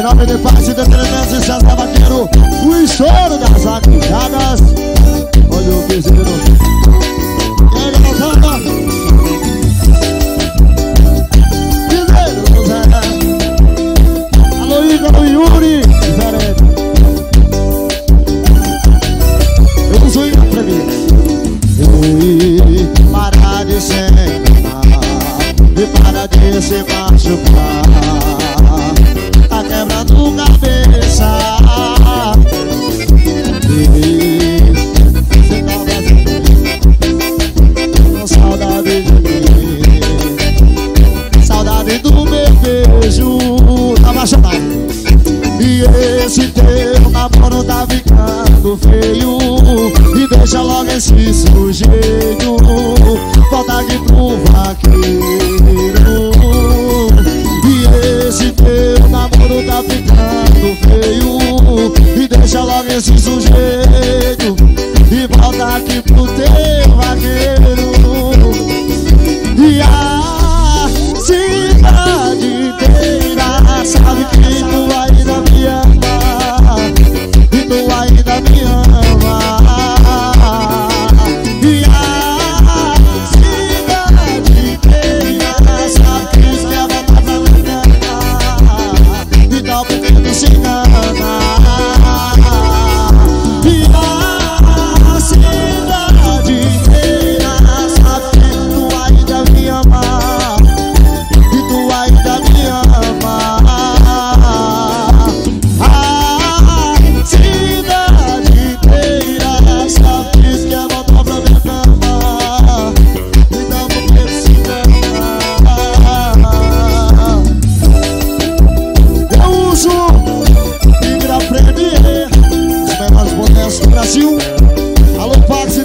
Em de parte de 300 e Vaqueiro O estouro das vaquejadas Olha o piseiro E aí, galera, Piseiro Zé. Alô, Yuri Diferente Eu sou pra mim E para de ser E para de se machucar esse sujeito Volta aqui pro vaqueiro E esse teu namoro tá ficando feio. E deixa logo esse sujeito. E volta aqui pro teu